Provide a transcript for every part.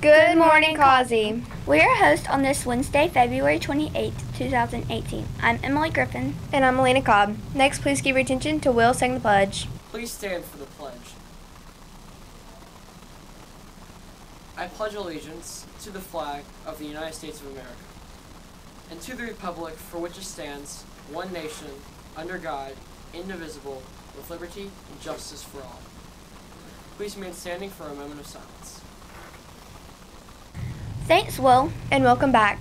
Good morning, Causey. We are hosts on this Wednesday, February 28, 2018. I'm Emily Griffin. And I'm Elaina Cobb. Next, please give your attention to Will sing the pledge. Please stand for the pledge. I pledge allegiance to the flag of the United States of America and to the republic for which it stands, one nation, under God, indivisible, with liberty and justice for all. Please remain standing for a moment of silence. Thanks, Will. And welcome back.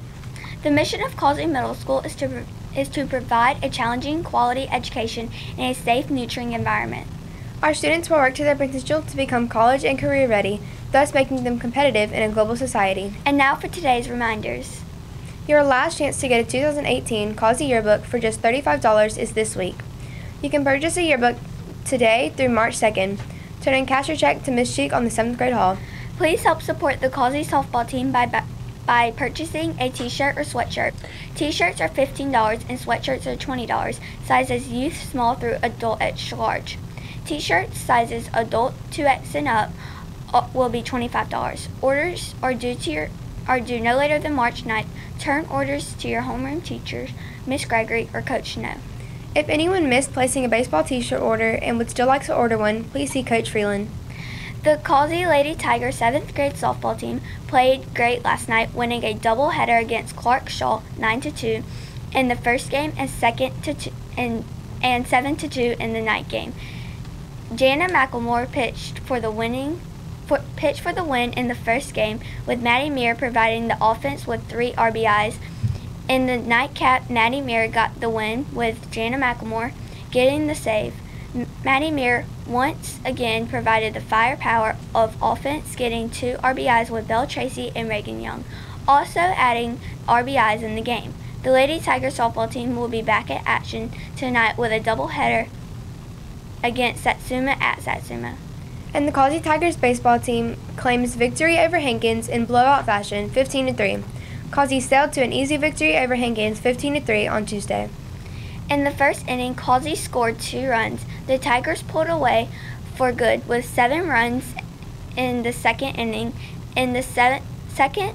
The mission of Causey Middle School is to, is to provide a challenging, quality education in a safe, nurturing environment. Our students will work to their potential to become college and career ready, thus making them competitive in a global society. And now for today's reminders. Your last chance to get a 2018 Causey yearbook for just $35 is this week. You can purchase a yearbook today through March 2nd. Turn in cash or check to Ms. Cheek on the 7th grade hall. Please help support the Causey softball team by, by purchasing a t-shirt or sweatshirt. T-shirts are $15 and sweatshirts are $20, sizes youth small through adult extra large. T-shirts sizes adult 2X and up uh, will be $25. Orders are due to your are due no later than March 9th. Turn orders to your homeroom teachers, Miss Gregory or Coach Snow. If anyone missed placing a baseball t-shirt order and would still like to order one, please see Coach Freeland. The Causey Lady Tiger 7th grade softball team played great last night, winning a doubleheader against Clark Shaw 9 to 2 in the first game and second to and, and 7 to 2 in the night game. Jana McElmore pitched for the winning for, pitched for the win in the first game, with Maddie Meir providing the offense with three RBIs. In the nightcap, Maddie Meir got the win with Jana McElmore getting the save. Maddie Meir once again provided the firepower of offense, getting two RBIs with Belle Tracy and Reagan Young, also adding RBIs in the game. The Lady Tiger softball team will be back at action tonight with a doubleheader against Satsuma at Satsuma. And the Causey Tigers baseball team claims victory over Hankins in blowout fashion, 15 to 3. Causey sailed to an easy victory over Hankins, 15 to 3 on Tuesday. In the first inning, Causey scored two runs. The Tigers pulled away for good with seven runs in the second inning. In the seven, second,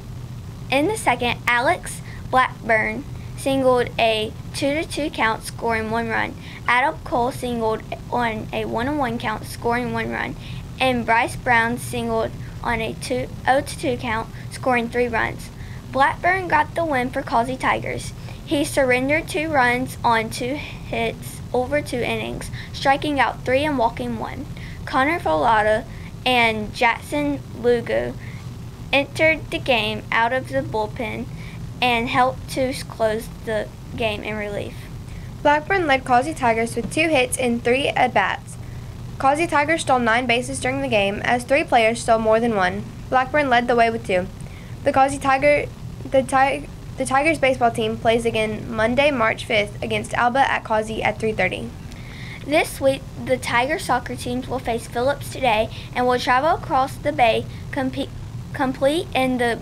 in the second, Alex Blackburn singled a two to two count, scoring one run. Adam Cole singled on a one on one count, scoring one run and Bryce Brown singled on a 2 0-2 count, scoring three runs. Blackburn got the win for Causey Tigers. He surrendered two runs on two hits over two innings, striking out three and walking one. Connor Folada and Jackson Lugo entered the game out of the bullpen and helped to close the game in relief. Blackburn led Causey Tigers with two hits and three at-bats. Causey Tigers stole nine bases during the game, as three players stole more than one. Blackburn led the way with two. The Causey Tiger, the, Ti- the Tigers baseball team plays again Monday, March 5th against Alba at Causey at 3:30. This week, the Tiger soccer teams will face Phillips today and will travel across the bay, compete, complete in the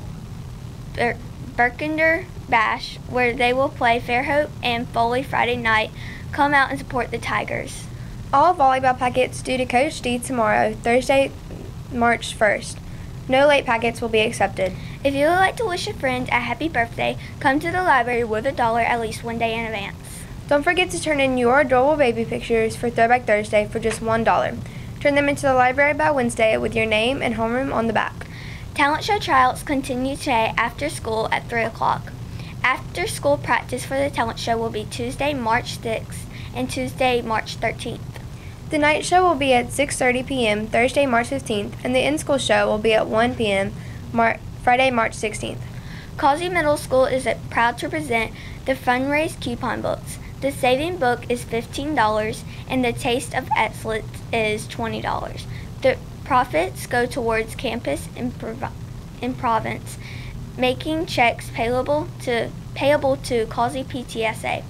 Ber- Berkinder Bash, where they will play Fairhope and Foley Friday night. Come out and support the Tigers. All volleyball packets due to Coach D tomorrow, Thursday, March 1st. No late packets will be accepted. If you would like to wish a friend a happy birthday, come to the library with a dollar at least one day in advance. Don't forget to turn in your adorable baby pictures for Throwback Thursday for just $1. Turn them into the library by Wednesday with your name and homeroom on the back. Talent show tryouts continue today after school at 3 o'clock. After school practice for the talent show will be Tuesday, March 6th and Tuesday, March 13th. The night show will be at 6:30 p.m. Thursday, March 15th, and the in-school show will be at 1 p.m. Mar- Friday, March 16th. Causey Middle School is proud to present the Fundraise coupon books. The saving book is $15 and the Taste of Excellence is $20. The profits go towards campus in Province, making checks payable to payable to Causey PTSA.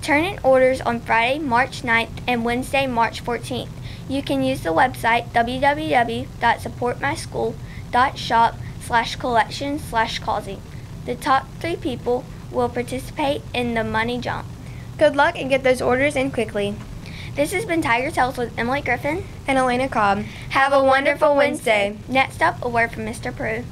Turn in orders on Friday, March 9th and Wednesday, March 14th. You can use the website www.supportmyschool.shop slash collection slash Causey. The top three people will participate in the money jump. Good luck and get those orders in quickly. This has been Tiger Tales with Emily Griffin and Elaina Cobb. Have a wonderful Wednesday. Next up, a word from Mr. Prue.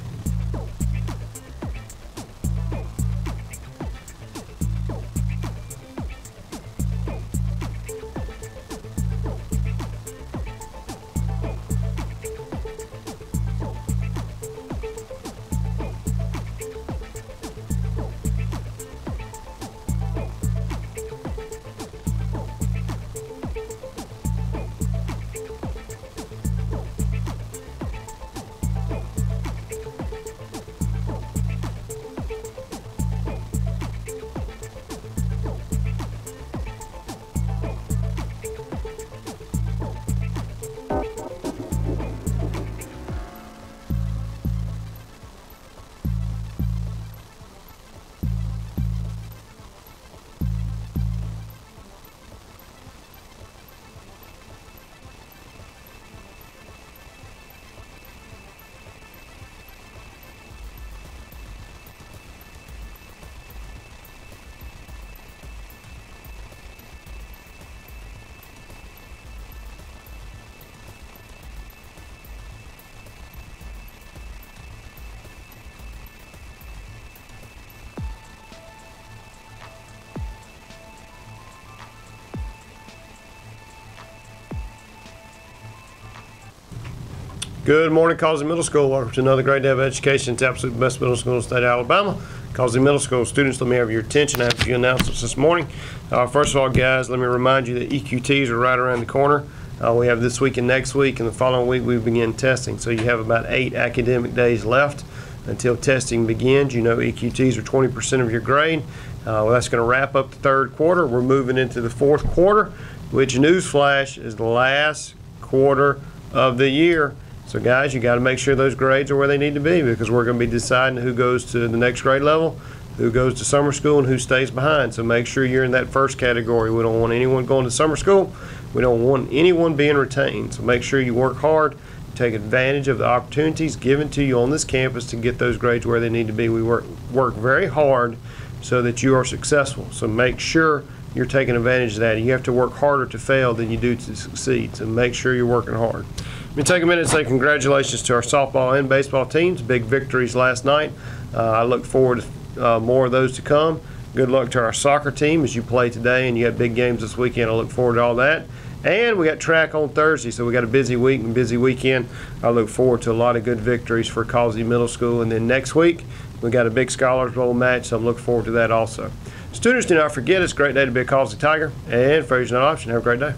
Good morning, Causey Middle School. Welcome to another great day of education. It's absolutely the best middle school in the state of Alabama. Causey Middle School students, let me have your attention. I have a few announcements this morning. Uh, first of all, guys, let me remind you that EQTs are right around the corner. Uh, we have this week and next week, and the following week we begin testing. So you have about eight academic days left until testing begins. You know EQTs are 20% of your grade. Uh, well, that's going to wrap up the third quarter. We're moving into the fourth quarter, which newsflash is the last quarter of the year. So, guys, you got to make sure those grades are where they need to be because we're going to be deciding who goes to the next grade level, who goes to summer school, and who stays behind. So, make sure you're in that first category. We don't want anyone going to summer school. We don't want anyone being retained. So, make sure you work hard, take advantage of the opportunities given to you on this campus to get those grades where they need to be. We work work very hard so that you are successful. So, make sure you're taking advantage of that. You have to work harder to fail than you do to succeed. So, make sure you're working hard. Let me take a minute and say congratulations to our softball and baseball teams. Big victories last night. Uh, I look forward to uh, more of those to come. Good luck to our soccer team as you play today and you have big games this weekend. I look forward to all that. And we got track on Thursday, so we got a busy week and busy weekend. I look forward to a lot of good victories for Causey Middle School. And then next week, we got a big Scholars Bowl match, so I'm looking forward to that also. Students, do not forget it's a great day to be a Causey Tiger. And Fraser Not Option, have a great day.